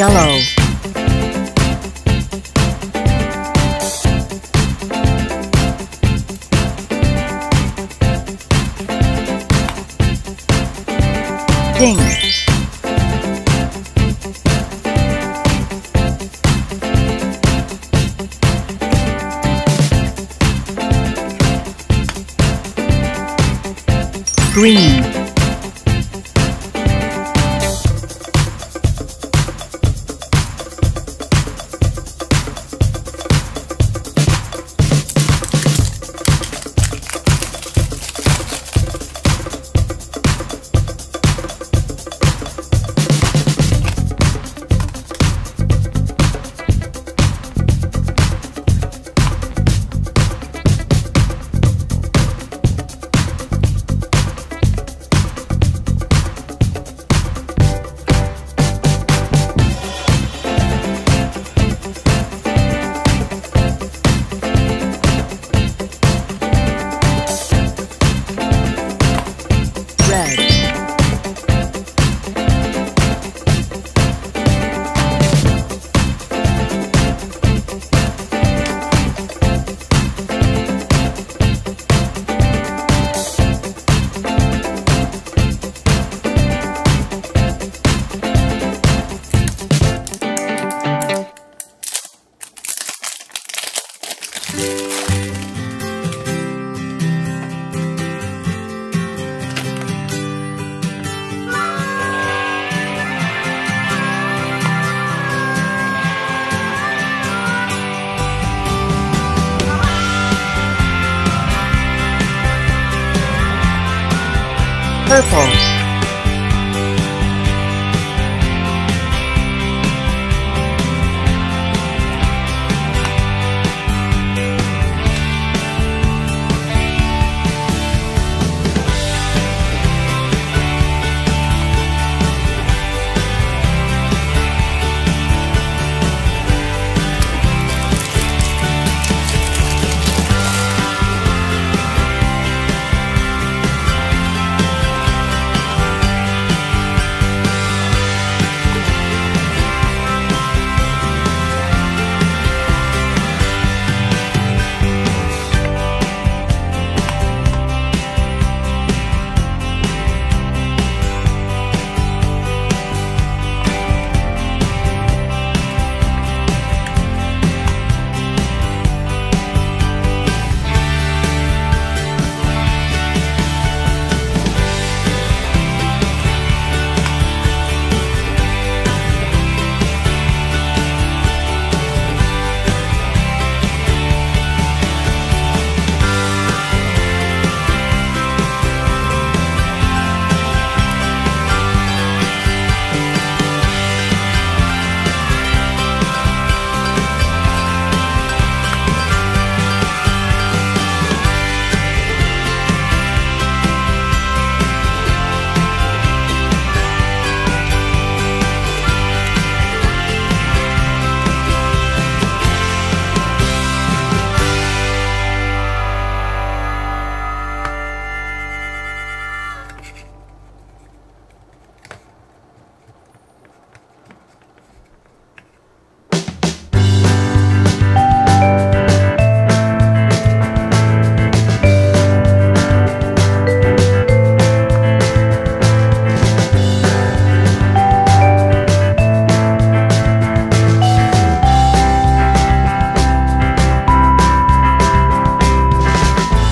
Yellow purple